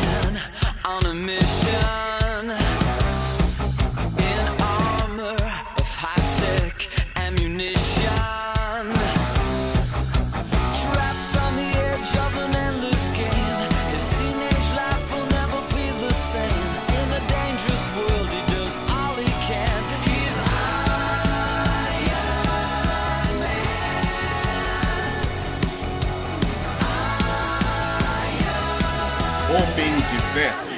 man on a mission. Homem de Ferro.